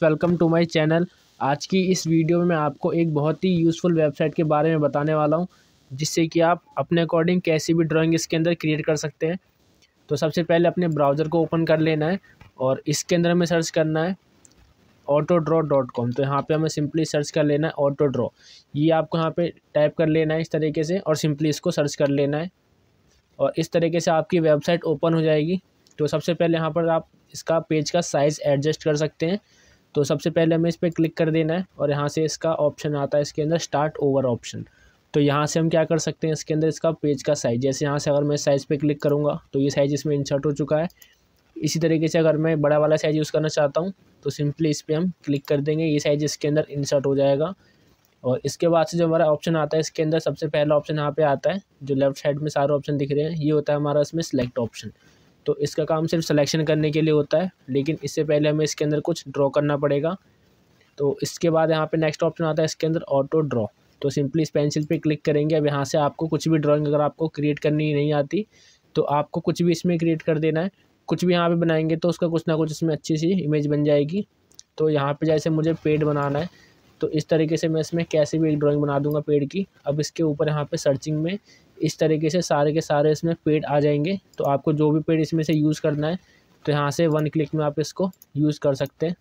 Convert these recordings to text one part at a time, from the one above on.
Welcome to my channel. आज की इस वीडियो में मैं आपको एक बहुत ही यूज़फुल वेबसाइट के बारे में बताने वाला हूँ, जिससे कि आप अपने अकॉर्डिंग कैसी भी ड्राइंग इसके अंदर क्रिएट कर सकते हैं। तो सबसे पहले अपने ब्राउज़र को ओपन कर लेना है और इसके अंदर हमें सर्च करना है ऑटो ड्रॉ डॉट कॉम तो यहाँ पर हमें सिंपली सर्च कर लेना है ऑटो ड्रॉ ये आपको यहाँ पर टाइप कर लेना है इस तरीके से और सिंपली इसको सर्च कर लेना है और इस तरीके से आपकी वेबसाइट ओपन हो जाएगी। तो सबसे पहले यहाँ पर आप इसका पेज का साइज़ एडजस्ट कर सकते हैं। तो सबसे पहले हमें इस पर क्लिक कर देना है और यहाँ से इसका ऑप्शन आता है इसके अंदर स्टार्ट ओवर ऑप्शन। तो यहाँ से हम क्या कर सकते हैं, इसके अंदर इसका पेज का साइज़ जैसे यहाँ से अगर मैं साइज़ पे क्लिक करूँगा तो ये साइज़ इसमें इंसर्ट हो चुका है। इसी तरीके से अगर मैं बड़ा वाला साइज़ यूज़ करना चाहता हूँ तो सिंपली इस पर हम क्लिक कर देंगे, ये साइज़ इसके अंदर इंसर्ट हो जाएगा। और इसके बाद से जो हमारा ऑप्शन आता है, इसके अंदर सबसे पहला ऑप्शन यहाँ पे आता है, जो लेफ़्ट साइड में सारे ऑप्शन दिख रहे हैं, ये होता है हमारा इसमें सेलेक्ट ऑप्शन तो इसका काम सिर्फ़ सिलेक्शन करने के लिए होता है, लेकिन इससे पहले हमें इसके अंदर कुछ ड्रॉ करना पड़ेगा। तो इसके बाद यहाँ पे नेक्स्ट ऑप्शन आता है इसके अंदर ऑटो ड्रॉ तो सिंपली इस पेंसिल पे क्लिक करेंगे, अब यहाँ से आपको कुछ भी ड्राइंग अगर आपको क्रिएट करनी नहीं आती तो आपको कुछ भी इसमें क्रिएट कर देना है। कुछ भी यहाँ पे बनाएँगे तो उसका कुछ ना कुछ इसमें अच्छी सी इमेज बन जाएगी। तो यहाँ पे जैसे मुझे पेड़ बनाना है तो इस तरीके से मैं इसमें कैसे भी एक ड्राइंग बना दूँगा पेड़ की। अब इसके ऊपर यहाँ पे सर्चिंग में इस तरीके से सारे के सारे इसमें पेड़ आ जाएँगे। तो आपको जो भी पेड़ इसमें से यूज़ करना है तो यहाँ से वन क्लिक में आप इसको यूज़ कर सकते हैं।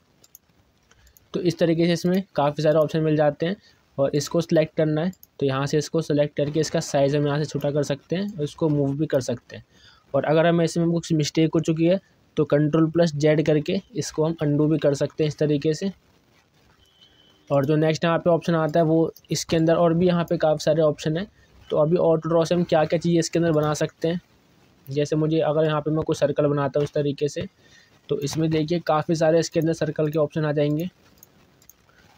तो इस तरीके से इसमें काफ़ी सारे ऑप्शन मिल जाते हैं और इसको सिलेक्ट करना है तो यहाँ से इसको सेलेक्ट करके इसका साइज़ हम यहाँ से छोटा कर सकते हैं और इसको मूव भी कर सकते हैं। और अगर हमें इसमें कुछ मिस्टेक हो चुकी है तो कंट्रोल प्लस जेड करके इसको हम अंडू भी कर सकते हैं इस तरीके से। और जो नेक्स्ट यहाँ पे ऑप्शन आता है वो इसके अंदर और भी यहाँ पे काफ़ी सारे ऑप्शन हैं। तो अभी ऑटो ड्रॉ से हम क्या क्या चीज़ें इसके अंदर बना सकते हैं? जैसे मुझे अगर यहाँ पे मैं कोई सर्कल बनाता हूँ इस तरीके से तो इसमें देखिए काफ़ी सारे इसके अंदर सर्कल के ऑप्शन आ जाएँगे।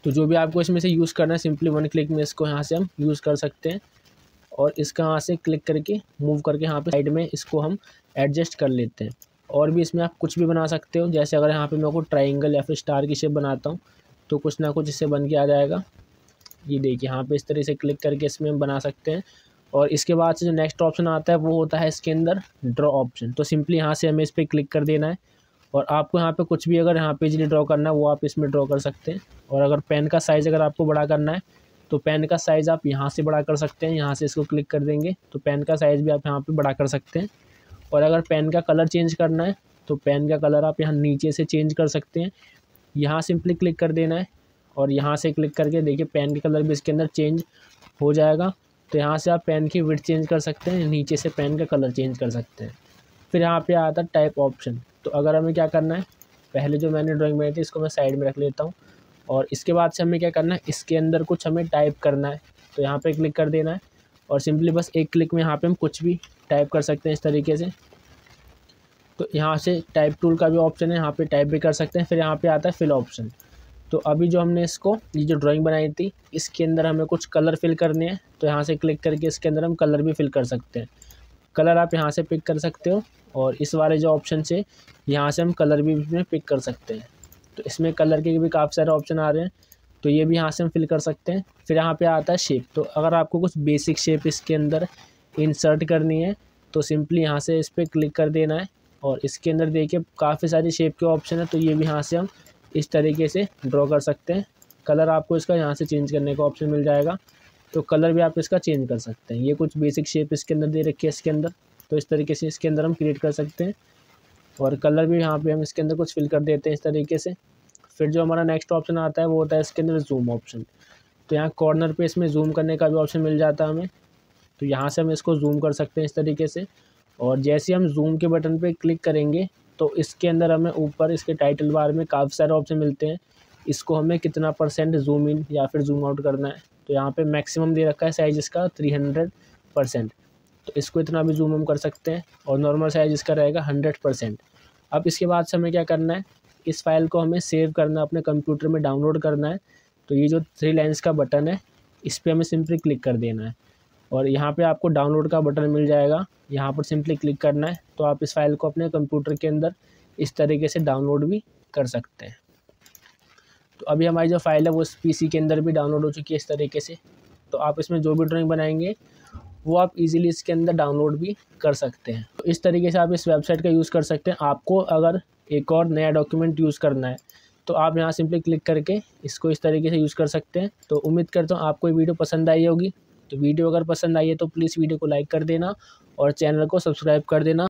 तो जो भी आपको इसमें से यूज़ करना है सिंपली वन क्लिक में इसको यहाँ से हम यूज़ कर सकते हैं। और इसका यहाँ से क्लिक करके मूव करके यहाँ पे साइड में इसको हम एडजस्ट कर लेते हैं। और भी इसमें आप कुछ भी बना सकते हो, जैसे अगर यहाँ पे मैं को ट्राइंगल या फिर स्टार की शेप बनाता हूँ तो कुछ ना कुछ इससे बन के आ जाएगा। ये देखिए, यहाँ पे इस तरह से क्लिक करके इसमें हम बना सकते हैं। और इसके बाद से जो नेक्स्ट ऑप्शन आता है, वो होता है इसके अंदर ड्रॉ ऑप्शन तो सिंपली यहाँ से हमें इस पर क्लिक कर देना है। और आपको यहाँ पे कुछ भी अगर यहाँ पे इजली ड्रॉ करना है, वो आप इसमें ड्रॉ कर सकते हैं। और अगर पेन का साइज़ अगर आपको बड़ा करना है तो पेन का साइज़ आप यहाँ से बड़ा कर सकते हैं। यहाँ से इसको क्लिक कर देंगे तो पेन का साइज़ भी आप यहाँ पर बड़ा कर सकते हैं। और अगर पेन का कलर चेंज करना है तो पेन का कलर आप यहाँ नीचे से चेंज कर सकते हैं। यहाँ सिंपली क्लिक कर देना है। और यहाँ से क्लिक करके देखिए पेन का कलर भी इसके अंदर चेंज हो जाएगा। तो यहाँ से आप पेन की विड चेंज कर सकते हैं, नीचे से पेन का कलर चेंज कर सकते हैं। फिर यहाँ पे आता है टाइप ऑप्शन तो अगर हमें क्या करना है, पहले जो मैंने ड्राइंग बनाई थी, इसको मैं साइड में रख लेता हूँ। और इसके बाद से हमें क्या करना है, इसके अंदर कुछ हमें टाइप करना है। तो यहाँ पर क्लिक कर देना है। और सिंपली बस एक क्लिक में यहाँ पर हम कुछ भी टाइप कर सकते हैं इस तरीके से। तो यहाँ से टाइप टूल का भी ऑप्शन है, यहाँ पे टाइप भी कर सकते हैं, फिर यहाँ पे आता है फिल ऑप्शन तो अभी जो हमने इसको, ये जो ड्राइंग बनाई थी, इसके अंदर हमें कुछ कलर फिल करने हैं तो यहाँ से क्लिक करके इसके अंदर हम कलर भी फिल कर सकते हैं. कलर आप यहाँ से पिक कर सकते हो, और इस वाले जो ऑप्शन से, यहाँ से हम कलर भी इसमें पिक कर सकते हैं. तो इसमें कलर के भी काफ़ी सारे ऑप्शन आ रहे हैं तो ये भी यहाँ से हम फिल कर सकते हैं. फिर यहाँ पे आता है शेप तो अगर आपको कुछ बेसिक शेप इसके अंदर इंसर्ट करनी है तो सिंपली यहाँ से इस पर क्लिक कर देना है. और इसके अंदर देखिए, काफ़ी सारी शेप के ऑप्शन है तो ये भी यहाँ से हम इस तरीके से ड्रॉ कर सकते हैं। कलर आपको इसका यहाँ से चेंज करने का ऑप्शन मिल जाएगा। तो कलर भी आप इसका चेंज कर सकते हैं। ये कुछ बेसिक शेप इसके अंदर दे रखी है इसके अंदर। तो इस तरीके से इसके अंदर हम क्रिएट कर सकते हैं। और कलर भी यहाँ पे हम इसके अंदर कुछ फिल कर देते हैं इस तरीके से। फिर जो हमारा नेक्स्ट ऑप्शन आता है, वो होता है इसके अंदर जूम ऑप्शन तो यहाँ कॉर्नर पे इसमें जूम करने का भी ऑप्शन मिल जाता है हमें। तो यहाँ से हम इसको जूम कर सकते हैं इस तरीके से। और जैसे हम जूम के बटन पे क्लिक करेंगे तो इसके अंदर हमें ऊपर इसके टाइटल बार में काफ़ी सारे ऑप्शन मिलते हैं। इसको हमें कितना परसेंट जूम इन या फिर जूम आउट करना है? तो यहाँ पे मैक्सिमम दे रखा है साइज़ इसका थ्री हंड्रेड परसेंट तो इसको इतना भी जूम हम कर सकते हैं और नॉर्मल साइज़ इसका रहेगा हंड्रेड परसेंट अब इसके बाद से हमें क्या करना है? इस फ़ाइल को हमें सेव करना है, अपने कंप्यूटर में डाउनलोड करना है। तो ये जो थ्री लाइन्स का बटन है, इस पर हमें सिंपली क्लिक कर देना है। और यहाँ पे आपको डाउनलोड का बटन मिल जाएगा। यहाँ पर सिंपली क्लिक करना है तो आप इस फ़ाइल को अपने कंप्यूटर के अंदर इस तरीके से डाउनलोड भी कर सकते हैं। तो अभी हमारी जो फ़ाइल है, वो इस पीसी के अंदर भी डाउनलोड हो चुकी है इस तरीके से। तो आप इसमें जो भी ड्राइंग बनाएँगे, वो आप इजीली इसके अंदर डाउनलोड भी कर सकते हैं। तो इस तरीके से आप इस वेबसाइट का यूज़ कर सकते हैं। आपको अगर एक और नया डॉक्यूमेंट यूज़ करना है तो आप यहाँ सिंपली क्लिक करके इसको इस तरीके से यूज़ कर सकते हैं। तो उम्मीद करता हूँ आपको ये वीडियो पसंद आई होगी। तो वीडियो अगर पसंद आई है तो प्लीज़ वीडियो को लाइक कर देना और चैनल को सब्सक्राइब कर देना।